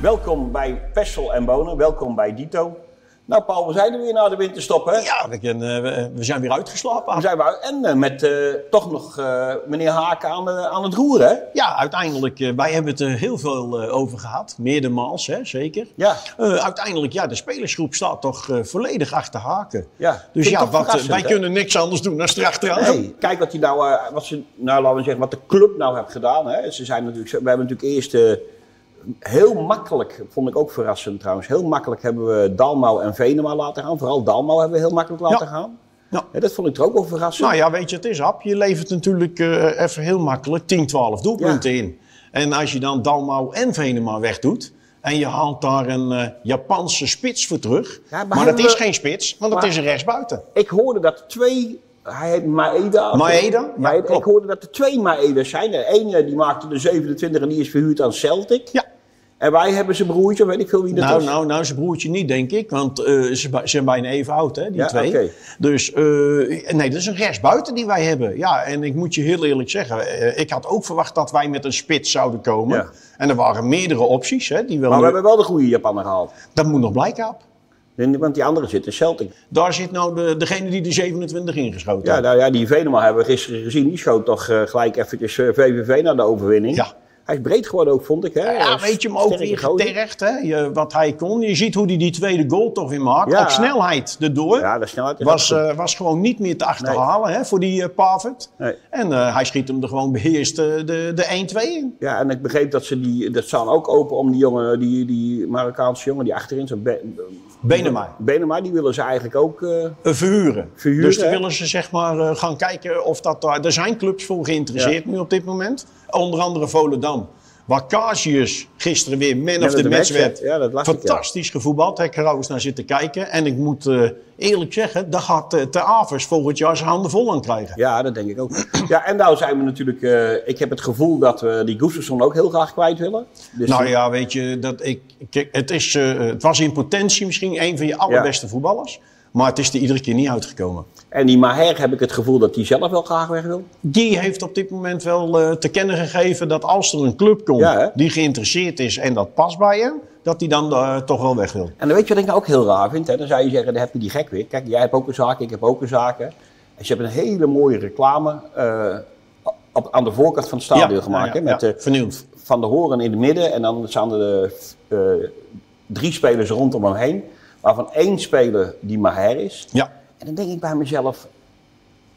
Welkom bij Pessel en Bonen, welkom bij Dito. Nou Paul, we zijn er weer na de winterstop hè? Ja, we, kunnen, we, we zijn weer uitgeslapen. We zijn we uit- en eh, met eh, toch nog eh, meneer Haken aan, het roer hè? Ja, uiteindelijk, eh, wij hebben het er heel veel eh, over gehad. Meerdermaals, hè, zeker. Ja. Eh, uiteindelijk, ja, de spelersgroep staat toch eh, volledig achter haken. Ja, Dus ja, wat, eh, wij hè? kunnen niks anders doen dan erachteraan. Nee, kijk wat, die nou, eh, wat, ze, nou, laten we zeggen, wat de club nou heeft gedaan. Hè. Ze zijn natuurlijk, we hebben natuurlijk eerst eh, heel makkelijk, vond ik ook verrassend trouwens, heel makkelijk hebben we Dalmau en Venema laten gaan. Vooral Dalmau hebben we heel makkelijk laten Ja. gaan. Ja. Ja, dat vond ik er ook wel verrassend. Nou ja, weet je, het is ap. Je levert natuurlijk eh, even heel makkelijk 10, 12 doelpunten in. En als je dan Dalmau en Venema wegdoet... en je haalt daar een eh, Japanse spits voor terug... Maar maar, dat is geen spits, want dat Maar- is een rechtsbuiten. Ik hoorde dat twee, hij heet Maeda. Maeda? Maeda. ik hoorde dat er twee Maeda's zijn. De ene die maakte de 27 en die is verhuurd aan Celtic. Ja. En wij hebben zijn broertje, weet ik veel wie dat Nou, is. nou, nou, zijn broertje niet, denk ik. Want eh, ze zijn bijna even oud, hè, die Ja, twee. Dus eh, nee, dat is een rechtsbuiten die wij hebben. Ja, en ik moet je heel eerlijk zeggen, eh, ik had ook verwacht dat wij met een spits zouden komen. Ja. En er waren meerdere opties. Hè, die wel maar we nu- hebben wel de goede Japaner gehaald. Dat moet nog blijken, Aap. Want die andere zit in Celtic. Daar zit nou de, degene die de 27 ingeschoten Ja, heeft. nou ja, die Venema hebben we gisteren gezien. Die schoot toch gelijk eventjes VVV naar de overwinning. Ja. Hij is breed geworden ook, vond ik. Hè? Ja, Eh, weet je hem ook weer terecht, hè? Je, wat hij kon. Je ziet hoe hij die tweede goal toch weer maakt. Ja. Op snelheid erdoor. Ja, de snelheid was, eh, was gewoon niet meer te achterhalen hè, voor die uh, Pavert. Nee. En eh, hij schiet hem er gewoon beheerst eh, de, de 1-2 in. Ja, en ik begreep dat ze die, dat staan ook open om die jongen, die, die Marokkaanse jongen die achterin Be- Benema. Benema, die willen ze eigenlijk ook. eh, Eh, verhuren. Verhuren, dus dan willen ze zeg maar eh, gaan kijken of dat daar... Er zijn clubs voor geïnteresseerd nu op dit moment. Onder andere Volendam. Waar Casius gisteren weer man of the match werd. Ja, dat las ik, ja. Fantastisch gevoetbald. Heb ik er naar zitten kijken. En ik moet eh, eerlijk zeggen, daar gaat uh, Ter Avers volgend jaar zijn handen vol aan krijgen. Ja, dat denk ik ook. Ja, en nou zijn we natuurlijk. eh, ik heb het gevoel dat we die Gustafsson ook heel graag kwijt willen. Dus Nou ja, weet je, dat ik, het, is, het was in potentie misschien een van je allerbeste voetballers. Maar het is er iedere keer niet uitgekomen. En die Maher heb ik het gevoel dat die zelf wel graag weg wil. Die heeft op dit moment wel eh, te kennen gegeven dat als er een club komt Ja, die geïnteresseerd is en dat past bij hem, dat hij dan eh, toch wel weg wil. En dan weet je wat ik nou ook heel raar vind? Hè? Dan zou je zeggen, dan heb je die gek weer. Kijk, jij hebt ook een zaak, ik heb ook een zaak. hè. En ze hebben een hele mooie reclame eh, op, aan de voorkant van het stadion gemaakt. hè? Met ja, eh, vernieuwd. Van de Horen in het midden en dan staan er drie spelers rondom hem heen. Waarvan één speler die Maher is. Ja. En dan denk ik bij mezelf,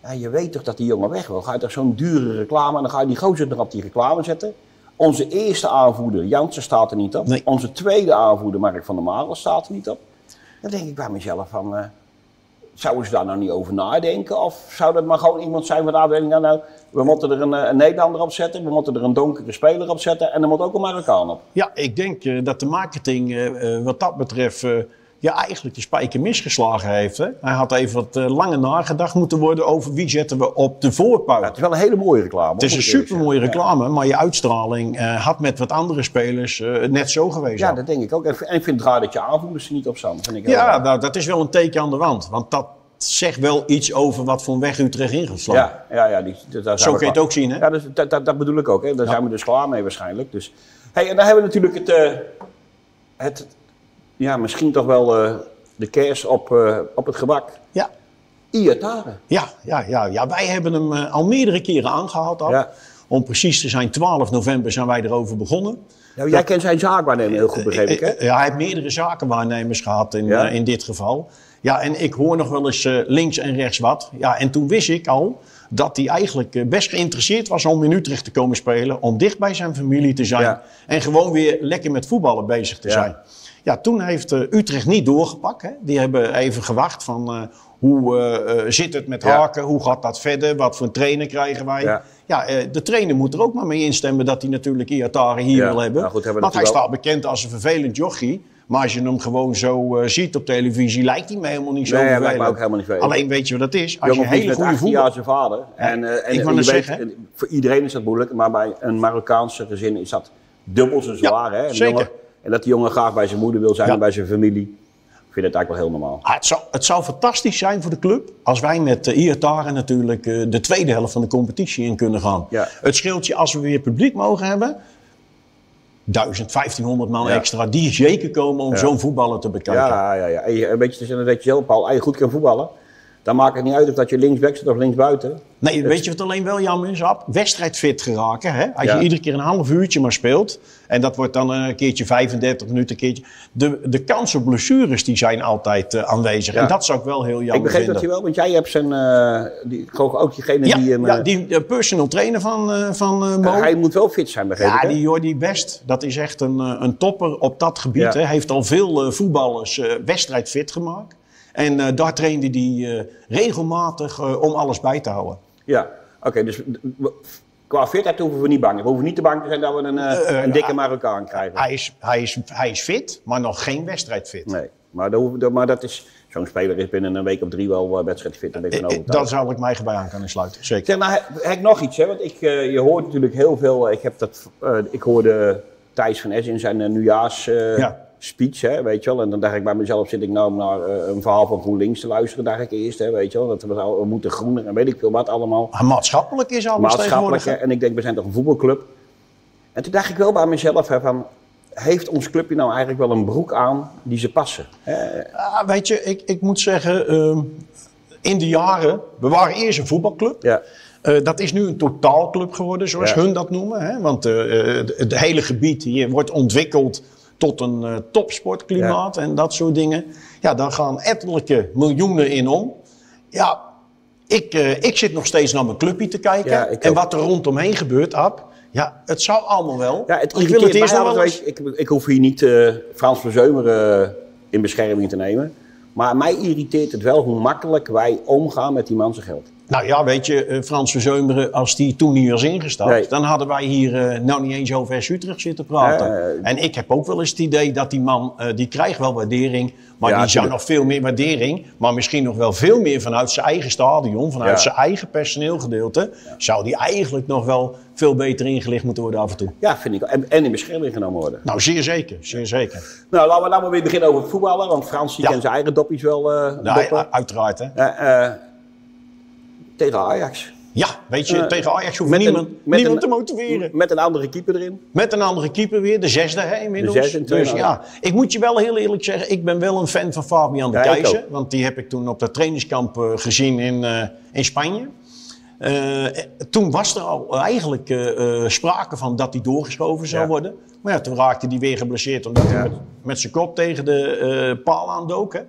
ja, je weet toch dat die jongen weg wil. Ga je toch zo'n dure reclame en dan ga je die gozer er op die reclame zetten. Onze eerste aanvoerder, Jansen, staat er niet op. Nee. Onze tweede aanvoerder, Mark van der Marel, staat er niet op. Dan denk ik bij mezelf van, eh, zouden ze daar nou niet over nadenken? Of zou dat maar gewoon iemand zijn van de afdeling, nou, nou, we moeten er een, eh, een Nederlander op zetten, we moeten er een donkere speler op zetten en er moet ook een Marokkaan op. Ja, ik denk eh, dat de marketing wat dat betreft ja, eigenlijk de spijker misgeslagen heeft. Hè? Hij had even wat eh, langer nagedacht moeten worden over wie zetten we op de voorpauw. Ja, het is wel een hele mooie reclame. Het is een supermooie reclame, maar je uitstraling eh, had met wat andere spelers eh, net zo geweest. Ja, al. dat denk ik ook. En ik vind het raar dat je aanvoerders er niet op staan. Vind ik Ja, nou, dat is wel een teken aan de wand. Want dat zegt wel iets over wat voor weg Utrecht in gaat slaan. Ja, ja, ja die, daar zijn Zo kun je het ook zien, hè? Ja, dus, dat, dat, dat bedoel ik ook. Hè. Daar zijn we dus klaar mee waarschijnlijk. Dus, hey, en dan hebben we natuurlijk het, het ja, misschien toch wel eh, de kers op, eh, op het gebak. Ja, Iatare. ja, ja, ja, ja. wij hebben hem eh, al meerdere keren aangehaald. Al. Ja. Om precies te zijn, 12 november zijn wij erover begonnen. Nou, jij kent zijn zaakwaarnemer heel goed, begreep ik, hè? Ja, hij heeft meerdere zakenwaarnemers gehad in, Ja. in dit geval. Ja, en ik hoor nog wel eens links en rechts wat. Ja, en toen wist ik al dat hij eigenlijk best geïnteresseerd was om in Utrecht te komen spelen. Om dicht bij zijn familie te zijn. Ja. En gewoon weer lekker met voetballen bezig te Ja. zijn. Ja, toen heeft eh, Utrecht niet doorgepakt. Hè. Die hebben even gewacht van eh, hoe eh, zit het met Ja. Haken? Hoe gaat dat verder? Wat voor trainer krijgen wij? Ja. Ja, de trainer moet er ook maar mee instemmen dat hij natuurlijk Iatare hier Ja, wil hebben. nou goed, hebben we Want hij staat bekend als een vervelend jochie. Maar als je hem gewoon zo ziet op televisie, lijkt hij me helemaal niet zo Nee, vervelend. me ook helemaal niet vervelend. Alleen weet je wat dat is? Als je hele goede 18 voetbal... jaar zijn vader. En, en, ik en wou je net weet, zeggen. en voor iedereen is dat moeilijk, maar bij een Marokkaanse gezin is dat dubbel zo zwaar. hè? En, zeker. En dat die jongen graag bij zijn moeder wil zijn en bij zijn familie. Ik vind het eigenlijk wel heel normaal. Ah, het, zou, het zou fantastisch zijn voor de club als wij met uh, Iataren natuurlijk eh, de tweede helft van de competitie in kunnen gaan. Ja. Het scheelt je als we weer publiek mogen hebben. 1000, 1500 man extra die zeker komen om zo'n voetballer te bekijken. Ja, ja, ja. En je, een beetje te dat je zelf, Paul, je goed kan voetballen, dan maakt het niet uit of dat je linksback zit of linksbuiten. Nee, weet je wat alleen wel jammer is, Ab? Wedstrijdfit geraken. Hè? Als je iedere keer een half uurtje maar speelt. En dat wordt dan een keertje 35 minuten, een keertje. De, de kans op blessures die zijn altijd uh, aanwezig. En dat zou ik wel heel jammer Ik begrijp vinden. dat je wel, want jij hebt zijn, uh, die, ook diegene ja, die... Um, ja, die uh, personal trainer van, van Mo. hij moet wel fit zijn, begrijp ja, ik. Ja, die Jordi Best, dat is echt een, een topper op dat gebied. Hij heeft al veel voetballers wedstrijdfit gemaakt. En uh, daar trainde hij uh, regelmatig uh, om alles bij te houden. Ja, oké. Okay, dus qua fitheid hoeven we niet bang. We hoeven niet te bang te zijn dat we een, een dikke Marokkaan krijgen. Hij is, hij, is, hij is fit, maar nog geen wedstrijdfit. Nee, maar, dat, maar dat is... Zo'n speler is binnen een week of drie wel wedstrijdfit. Ben ik van. Daar zou ik mij bij aan kunnen sluiten, zeker. Zeg, nou heb ik nog iets, hè? Want ik, je hoort natuurlijk heel veel... Ik, heb dat, ik hoorde Thijs van Es in zijn nieuwjaars... Ja speech, hè, weet je wel. En dan dacht ik bij mezelf, zit ik nou naar uh, een verhaal van GroenLinks te luisteren, dacht ik eerst, hè, weet je wel. Dat we, we moeten groener en weet ik veel wat allemaal. Maar maatschappelijk is alles Maatschappelijk, en ik denk, we zijn toch een voetbalclub. En toen dacht ik wel bij mezelf, hè, van, heeft ons clubje nou eigenlijk wel een broek aan die ze passen? Hè? Ah, weet je, ik, ik moet zeggen, uh, in de jaren, we waren eerst een voetbalclub. Ja. Uh, dat is nu een totaalclub geworden, zoals ja. hun dat noemen. Hè? Want uh, het hele gebied hier wordt ontwikkeld tot een uh, topsportklimaat ja. en dat soort dingen. Ja, daar gaan ettelijke miljoenen in om. Ja, ik, uh, ik zit nog steeds naar mijn clubje te kijken. Ja, en wat er rondomheen gebeurt, Ab. Ja, het zou allemaal wel. Ja, het ik wil het eerst nog wel eens... ik, ik hoef hier niet uh, Frans Verzeumeren in bescherming te nemen. Maar mij irriteert het wel hoe makkelijk wij omgaan met die man zijn geld. Nou ja, weet je, uh, Frans Verzeumeren, als die toen niet was ingestapt, Nee. dan hadden wij hier uh, nou niet eens over Utrecht zitten praten. Eh, en ik heb ook wel eens het idee dat die man, uh, die krijgt wel waardering, maar Ja, die zou nog veel meer waardering, maar misschien nog wel veel meer vanuit zijn eigen stadion, vanuit Ja. zijn eigen personeelgedeelte, zou die eigenlijk nog wel veel beter ingelicht moeten worden af en toe. Ja, vind ik. En, en in bescherming genomen worden. Nou, zeer zeker, zeer zeker. Nou, laten we weer beginnen over het voetballen. Want Frans die kent zijn eigen doppies wel eh Nou, doppen. ja, uiteraard hè. Tegen Ajax. Ja, weet je, Eh, tegen Ajax hoeft niemand, een- niemand een- te motiveren. Met een andere keeper erin. Met een andere keeper weer, de zesde hè, inmiddels. De zesde dus ja, ik moet je wel heel eerlijk zeggen, ik ben wel een fan van Fabian de Ja, ik Keizer. Want die heb ik toen op dat trainingskamp eh, gezien in, eh, in Spanje. Toen was er al eigenlijk eh, eh, sprake van dat hij doorgeschoven zou Ja. worden. Maar ja, toen raakte hij weer geblesseerd omdat hij met, met zijn kop tegen de eh, paal aandook. Hè.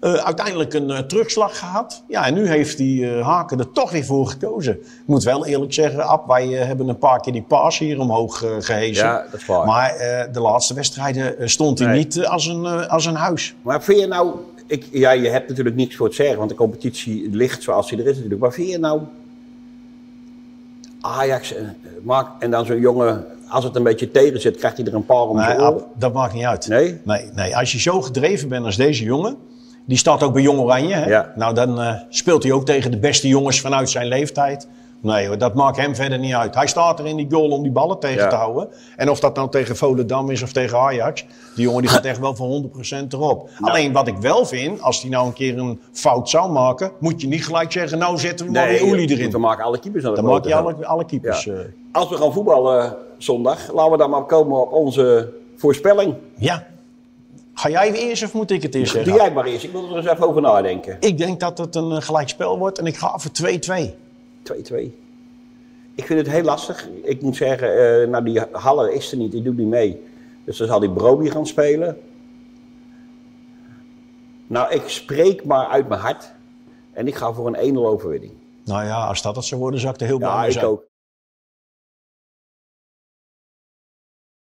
Eh, uiteindelijk een eh, terugslag gehad. Ja, en nu heeft die eh, Haken er toch weer voor gekozen. Ik moet wel eerlijk zeggen, Ab, wij hebben een paar keer die paas hier omhoog eh gehezen. Ja, dat is waar. Maar de laatste wedstrijden stond hij Nee. niet als, een, als een huis. Maar vind je nou... Ik, ja, je hebt natuurlijk niks voor het zeggen, want de competitie ligt zoals die er is natuurlijk. Maar vind je nou... Ajax maakt, en dan zo'n jongen, als het een beetje tegen zit, krijgt hij er een paar om Nee, Ab, dat maakt niet uit. Nee? Nee, nee, als je zo gedreven bent als deze jongen, die staat ook bij Jong Oranje. Hè? Ja. Nou, dan eh, speelt hij ook tegen de beste jongens vanuit zijn leeftijd. Nee hoor, dat maakt hem verder niet uit. Hij staat er in die goal om die ballen tegen Ja. te houden. En of dat nou tegen Volendam is of tegen Ajax, die jongen die gaat echt wel voor 100% erop. Alleen wat ik wel vind, als hij nou een keer een fout zou maken, moet je niet gelijk zeggen, nou zetten we maar weer erin. We maken alle keepers naar de Dan maak je alle, alle keepers. Ja. eh, Als we gaan voetballen eh, zondag, laten we dan maar komen op onze voorspelling. ja. Ga jij eerst of moet ik het eerst zeggen? Doe jij maar eerst, ik wil er eens even over nadenken. 2-2. Ik denk dat het een eh, gelijkspel wordt en ik ga voor 2-2. Ik vind het heel lastig. Ik moet zeggen, eh nou die Haller is er niet, die doet niet mee. Dus dan zal die Broby gaan spelen. Nou, ik spreek maar uit mijn hart. En ik ga voor een 1-0 overwinning. Nou ja, als dat het zou worden, zou ik er heel blij Ja, mee ik zijn. ook.